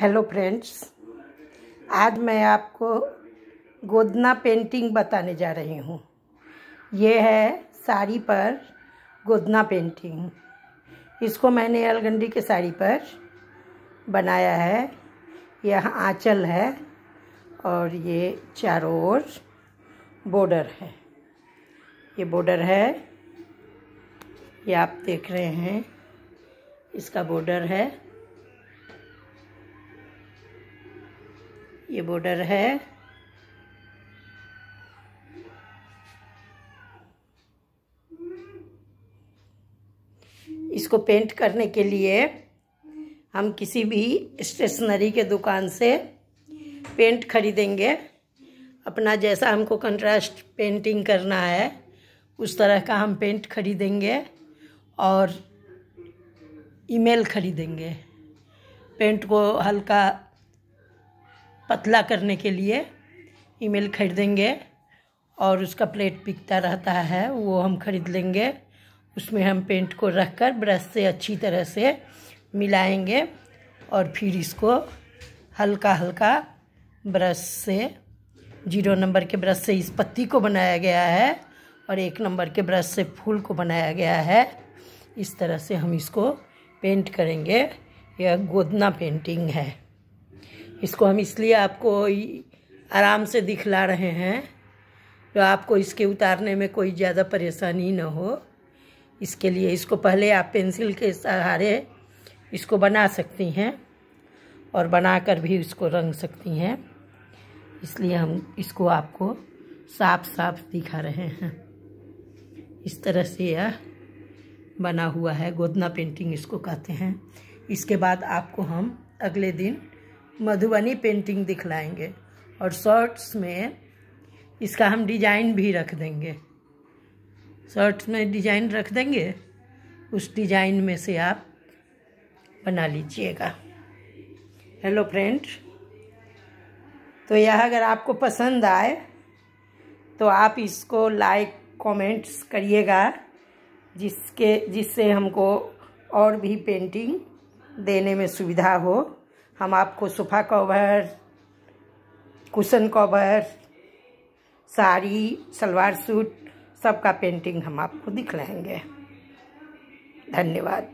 Hello friends आज मैं आपको गोदना पेंटिंग बताने जा रही हूँ। ये है साड़ी पर गोदना पेंटिंग इसको मैंने अलगंडी के साड़ी पर बनाया है। यह आंचल है और ये चारों ओर बॉर्डर है। ये बॉर्डर है। ये आप देख रहे हैं। इसका बॉर्डर है। ये बॉर्डर है। इसको पेंट करने के लिए हम किसी भी स्टेशनरी के दुकान से पेंट खरीदेंगे। अपना जैसा हमको कंट्रास्ट पेंटिंग करना है, उस तरह का हम पेंट खरीदेंगे और ईमेल खरीदेंगे। पेंट को हल्का पतला करने के लिए ईमेल खरीदेंगे और उसका प्लेट पिकता रहता है, वो हम खरीद लेंगे। उसमें हम पेंट को रख कर ब्रश से अच्छी तरह से मिलाएँगे और फिर इसको हल्का हल्का ब्रश से, ज़ीरो नंबर के ब्रश से इस पत्ती को बनाया गया है और एक नंबर के ब्रश से फूल को बनाया गया है। इस तरह से हम इसको पेंट करेंगे। यह गोदना पेंटिंग है। इसको हम इसलिए आपको आराम से दिखला रहे हैं तो आपको इसके उतारने में कोई ज़्यादा परेशानी न हो। इसके लिए इसको पहले आप पेंसिल के सहारे इसको बना सकती हैं और बनाकर भी इसको रंग सकती हैं। इसलिए हम इसको आपको साफ़ साफ़ दिखा रहे हैं। इस तरह से यह बना हुआ है। गोदना पेंटिंग इसको कहते हैं। इसके बाद आपको हम अगले दिन मधुबनी पेंटिंग दिखलाएँगे। और शर्ट्स में इसका हम डिज़ाइन भी रख देंगे। शर्ट्स में डिज़ाइन रख देंगे। उस डिज़ाइन में से आप बना लीजिएगा। हेलो फ्रेंड तो यह अगर आपको पसंद आए तो आप इसको लाइक कमेंट्स करिएगा, जिसके, जिससे हमको और भी पेंटिंग देने में सुविधा हो। हम आपको sofa cover, cushion cover, sari, salwar suit, सबका पेंटिंग हम आपको दिखलाएँगे। धन्यवाद।